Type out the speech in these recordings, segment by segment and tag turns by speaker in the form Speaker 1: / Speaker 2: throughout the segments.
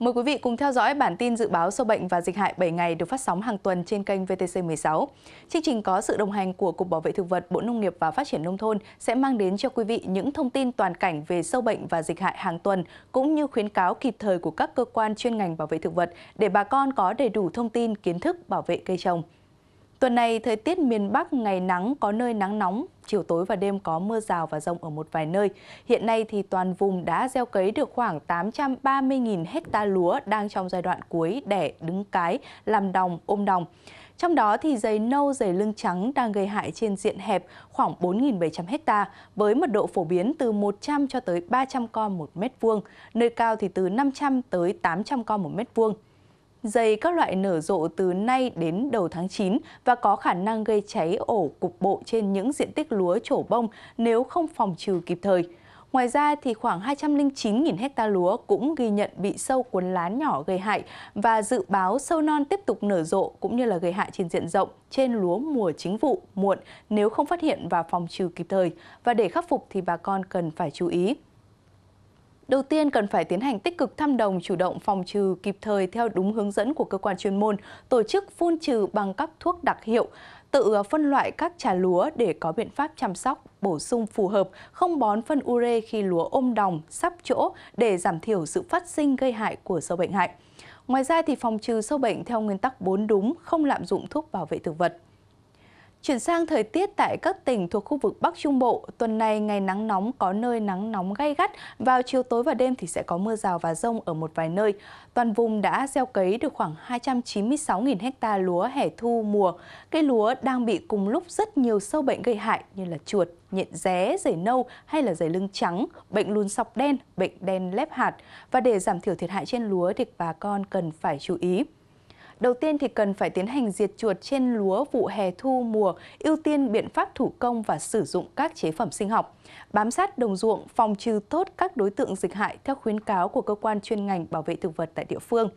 Speaker 1: Mời quý vị cùng theo dõi bản tin dự báo sâu bệnh và dịch hại 7 ngày được phát sóng hàng tuần trên kênh VTC16. Chương trình có sự đồng hành của Cục Bảo vệ Thực vật, Bộ Nông nghiệp và Phát triển Nông thôn sẽ mang đến cho quý vị những thông tin toàn cảnh về sâu bệnh và dịch hại hàng tuần, cũng như khuyến cáo kịp thời của các cơ quan chuyên ngành bảo vệ thực vật để bà con có đầy đủ thông tin, kiến thức bảo vệ cây trồng. Tuần này, thời tiết miền Bắc ngày nắng, có nơi nắng nóng, chiều tối và đêm có mưa rào và rông ở một vài nơi. Hiện nay thì toàn vùng đã gieo cấy được khoảng 830.000 hecta lúa đang trong giai đoạn cuối đẻ, đứng cái, làm đồng, ôm đồng. Trong đó thì dày nâu, dày lưng trắng đang gây hại trên diện hẹp khoảng 4.700 hecta với mật độ phổ biến từ 100 cho tới 300 con một mét vuông, nơi cao thì từ 500 tới 800 con một mét vuông. Dày các loại nở rộ từ nay đến đầu tháng 9 và có khả năng gây cháy ổ cục bộ trên những diện tích lúa trổ bông nếu không phòng trừ kịp thời. Ngoài ra thì khoảng 209.000 hecta lúa cũng ghi nhận bị sâu cuốn lá nhỏ gây hại và dự báo sâu non tiếp tục nở rộ cũng như là gây hại trên diện rộng trên lúa mùa chính vụ, muộn nếu không phát hiện và phòng trừ kịp thời. Và để khắc phục thì bà con cần phải chú ý. Đầu tiên cần phải tiến hành tích cực thăm đồng chủ động phòng trừ kịp thời theo đúng hướng dẫn của cơ quan chuyên môn, tổ chức phun trừ bằng các thuốc đặc hiệu, tự ờ, phân loại các trà lúa để có biện pháp chăm sóc, bổ sung phù hợp, không bón phân ure khi lúa ôm đồng, sắp chỗ để giảm thiểu sự phát sinh gây hại của sâu bệnh hại. Ngoài ra thì phòng trừ sâu bệnh theo nguyên tắc 4 đúng, không lạm dụng thuốc bảo vệ thực vật. Chuyển sang thời tiết tại các tỉnh thuộc khu vực Bắc Trung Bộ, tuần này ngày nắng nóng có nơi nắng nóng gay gắt, vào chiều tối và đêm thì sẽ có mưa rào và rông ở một vài nơi. Toàn vùng đã gieo cấy được khoảng 296.000 ha lúa hẻ thu mùa. Cây lúa đang bị cùng lúc rất nhiều sâu bệnh gây hại như là chuột, nhện ré, rầy nâu hay là rầy lưng trắng, bệnh lùn sọc đen, bệnh đen lép hạt. Và để giảm thiểu thiệt hại trên lúa thì bà con cần phải chú ý. Đầu tiên thì cần phải tiến hành diệt chuột trên lúa vụ hè thu mùa, ưu tiên biện pháp thủ công và sử dụng các chế phẩm sinh học. Bám sát đồng ruộng, phòng trừ tốt các đối tượng dịch hại theo khuyến cáo của cơ quan chuyên ngành bảo vệ thực vật tại địa phương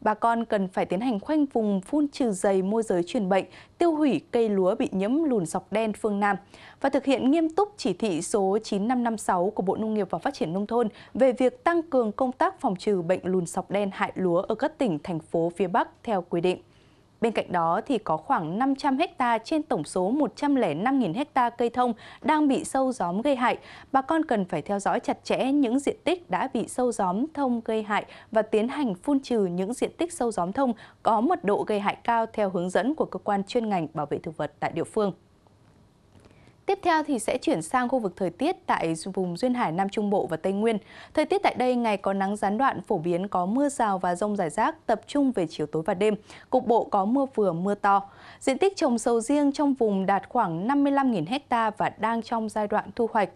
Speaker 1: bà con cần phải tiến hành khoanh vùng phun trừ dày môi giới truyền bệnh, tiêu hủy cây lúa bị nhiễm lùn sọc đen phương Nam và thực hiện nghiêm túc chỉ thị số 9556 của Bộ Nông nghiệp và Phát triển Nông thôn về việc tăng cường công tác phòng trừ bệnh lùn sọc đen hại lúa ở các tỉnh, thành phố phía Bắc theo quy định. Bên cạnh đó thì có khoảng 500 ha trên tổng số 105.000 ha cây thông đang bị sâu gióm gây hại. Bà con cần phải theo dõi chặt chẽ những diện tích đã bị sâu gióm thông gây hại và tiến hành phun trừ những diện tích sâu gióm thông có mật độ gây hại cao theo hướng dẫn của cơ quan chuyên ngành bảo vệ thực vật tại địa phương. Tiếp theo thì sẽ chuyển sang khu vực thời tiết tại vùng Duyên Hải Nam Trung Bộ và Tây Nguyên. Thời tiết tại đây ngày có nắng gián đoạn, phổ biến có mưa rào và rông rải rác, tập trung về chiều tối và đêm. Cục bộ có mưa vừa, mưa to. Diện tích trồng sầu riêng trong vùng đạt khoảng 55.000 ha và đang trong giai đoạn thu hoạch.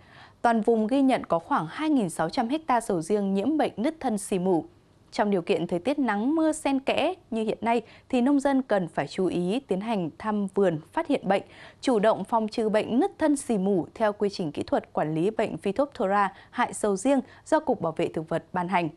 Speaker 1: Toàn vùng ghi nhận có khoảng 2.600 ha sầu riêng nhiễm bệnh nứt thân xì mủ trong điều kiện thời tiết nắng mưa xen kẽ như hiện nay thì nông dân cần phải chú ý tiến hành thăm vườn phát hiện bệnh, chủ động phòng trừ bệnh nứt thân xì mù theo quy trình kỹ thuật quản lý bệnh Phytophthora hại sầu riêng do Cục Bảo vệ Thực vật ban hành.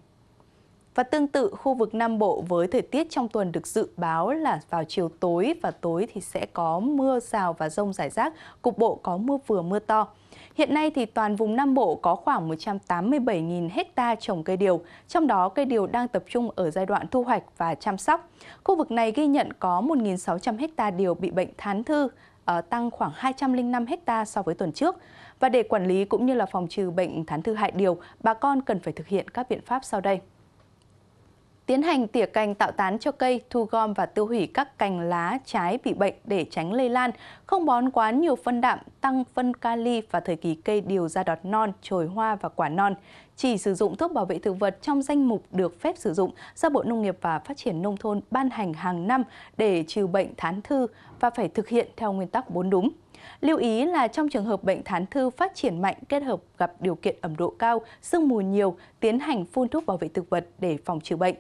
Speaker 1: Và tương tự, khu vực Nam Bộ với thời tiết trong tuần được dự báo là vào chiều tối và tối thì sẽ có mưa rào và rông rải rác, cục bộ có mưa vừa mưa to. Hiện nay thì toàn vùng Nam Bộ có khoảng 187.000 hecta trồng cây điều, trong đó cây điều đang tập trung ở giai đoạn thu hoạch và chăm sóc. Khu vực này ghi nhận có 1.600 hecta điều bị bệnh thán thư, ờ, tăng khoảng 205 hecta so với tuần trước. Và để quản lý cũng như là phòng trừ bệnh thán thư hại điều, bà con cần phải thực hiện các biện pháp sau đây tiến hành tỉa cành tạo tán cho cây, thu gom và tiêu hủy các cành lá, trái bị bệnh để tránh lây lan, không bón quá nhiều phân đạm, tăng phân kali và thời kỳ cây điều ra đọt non, trồi hoa và quả non. Chỉ sử dụng thuốc bảo vệ thực vật trong danh mục được phép sử dụng do Bộ Nông nghiệp và Phát triển Nông thôn ban hành hàng năm để trừ bệnh thán thư và phải thực hiện theo nguyên tắc 4 đúng. Lưu ý là trong trường hợp bệnh thán thư phát triển mạnh kết hợp gặp điều kiện ẩm độ cao, sương mù nhiều, tiến hành phun thuốc bảo vệ thực vật để phòng trừ bệnh.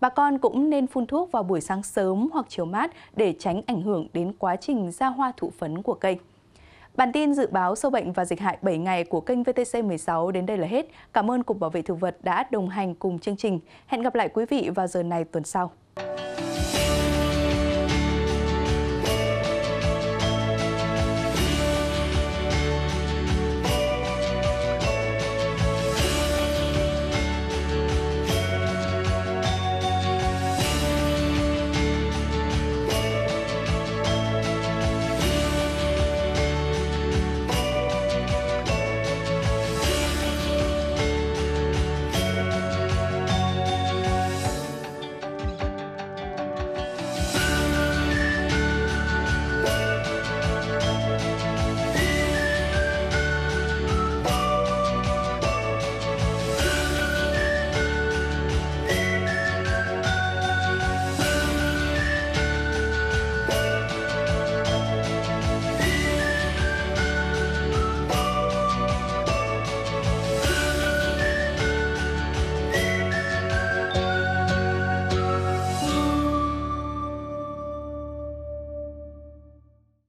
Speaker 1: Bà con cũng nên phun thuốc vào buổi sáng sớm hoặc chiều mát để tránh ảnh hưởng đến quá trình ra hoa thụ phấn của cây. Bản tin dự báo sâu bệnh và dịch hại 7 ngày của kênh VTC16 đến đây là hết. Cảm ơn Cục Bảo vệ Thực vật đã đồng hành cùng chương trình. Hẹn gặp lại quý vị vào giờ này tuần sau.